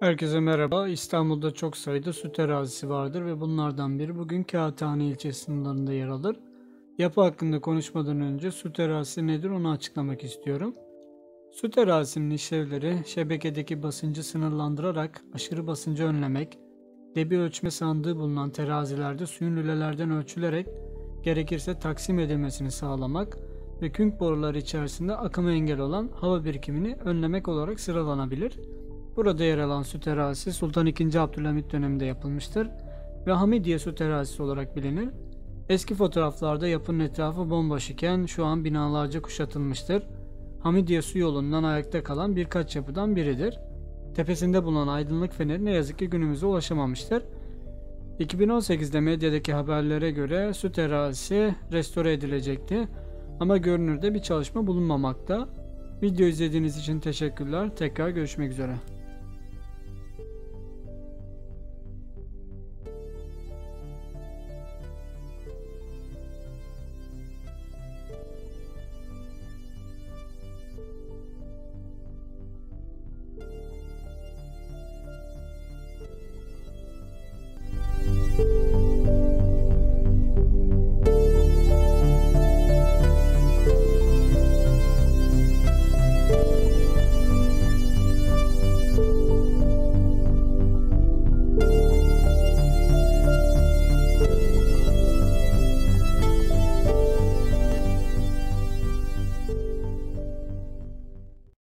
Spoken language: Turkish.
Herkese merhaba. İstanbul'da çok sayıda su terazisi vardır ve bunlardan biri bugün Kağıthane ilçe sınırlarında yer alır. Yapı hakkında konuşmadan önce su terazisi nedir onu açıklamak istiyorum. Su terazisinin işlevleri şebekedeki basıncı sınırlandırarak aşırı basıncı önlemek, debi ölçme sandığı bulunan terazilerde suyun lülelerden ölçülerek gerekirse taksim edilmesini sağlamak ve künk boruları içerisinde akımı engel olan hava birikimini önlemek olarak sıralanabilir. Burada yer alan su Sultan II. Abdülhamit döneminde yapılmıştır ve Hamidiye su olarak bilinir. Eski fotoğraflarda yapının etrafı bomboş iken şu an binalarca kuşatılmıştır. Hamidiye su yolundan ayakta kalan birkaç yapıdan biridir. Tepesinde bulunan aydınlık feneri ne yazık ki günümüze ulaşamamıştır. 2018'de medyadaki haberlere göre su terazisi restore edilecekti ama görünürde bir çalışma bulunmamakta. Video izlediğiniz için teşekkürler. Tekrar görüşmek üzere.